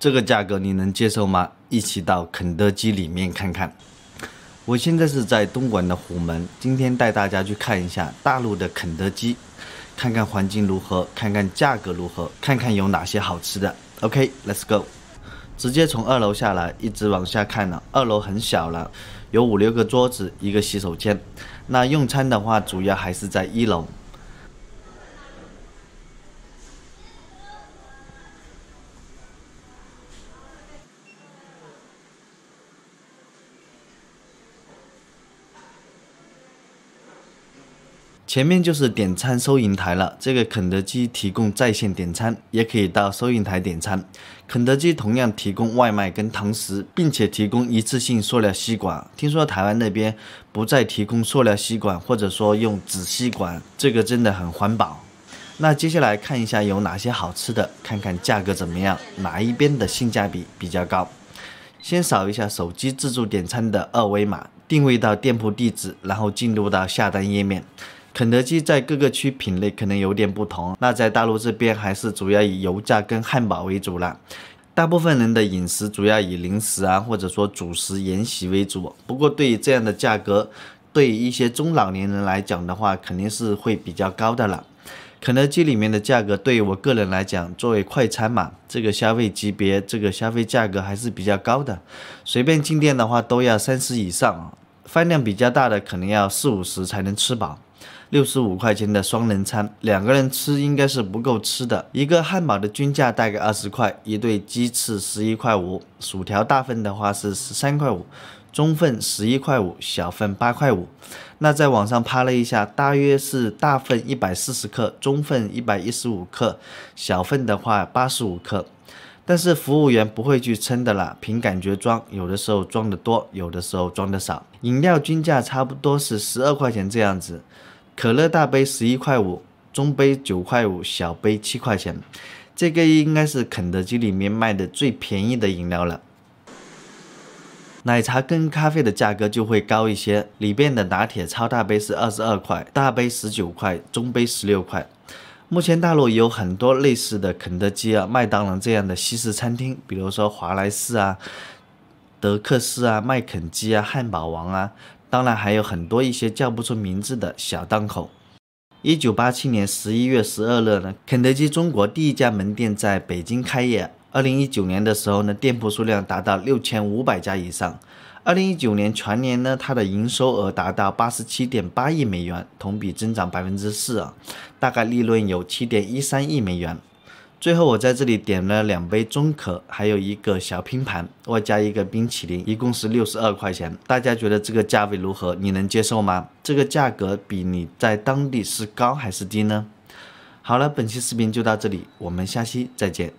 这个价格你能接受吗？一起到肯德基里面看看。我现在是在东莞的虎门，今天带大家去看一下大陆的肯德基，看看环境如何，看看价格如何，看看有哪些好吃的。OK，Let's go。直接从二楼下来，一直往下看了。二楼很小了，有五六个桌子，一个洗手间。那用餐的话，主要还是在一楼。前面就是点餐收银台了。这个肯德基提供在线点餐，也可以到收银台点餐。肯德基同样提供外卖跟堂食，并且提供一次性塑料吸管。听说台湾那边不再提供塑料吸管，或者说用纸吸管，这个真的很环保。那接下来看一下有哪些好吃的，看看价格怎么样，哪一边的性价比比较高。先扫一下手机自助点餐的二维码，定位到店铺地址，然后进入到下单页面。肯德基在各个区品类可能有点不同，那在大陆这边还是主要以油炸跟汉堡为主了。大部分人的饮食主要以零食啊，或者说主食沿袭为主。不过对于这样的价格，对于一些中老年人来讲的话，肯定是会比较高的了。肯德基里面的价格对于我个人来讲，作为快餐嘛，这个消费级别，这个消费价格还是比较高的。随便进店的话都要三十以上，饭量比较大的可能要四五十才能吃饱。六十五块钱的双人餐，两个人吃应该是不够吃的。一个汉堡的均价大概二十块，一对鸡翅十一块五，薯条大份的话是十三块五，中份十一块五，小份八块五。那在网上扒了一下，大约是大份一百四十克，中份一百一十五克，小份的话八十五克。但是服务员不会去称的啦，凭感觉装，有的时候装的多，有的时候装的少。饮料均价差不多是十二块钱这样子。可乐大杯十一块五，中杯九块五，小杯七块钱。这个应该是肯德基里面卖的最便宜的饮料了。奶茶跟咖啡的价格就会高一些，里边的拿铁超大杯是二十二块，大杯十九块，中杯十六块。目前大陆有很多类似的肯德基啊、麦当劳这样的西式餐厅，比如说华莱士啊、德克士啊、麦肯基啊、汉堡王啊。当然还有很多一些叫不出名字的小档口。一九八七年十一月十二日呢，肯德基中国第一家门店在北京开业。二零一九年的时候呢，店铺数量达到六千五百家以上。二零一九年全年呢，它的营收额达到八十七点八亿美元，同比增长百分之四啊，大概利润有七点一三亿美元。最后我在这里点了两杯中可，还有一个小拼盘，外加一个冰淇淋，一共是六十二块钱。大家觉得这个价位如何？你能接受吗？这个价格比你在当地是高还是低呢？好了，本期视频就到这里，我们下期再见。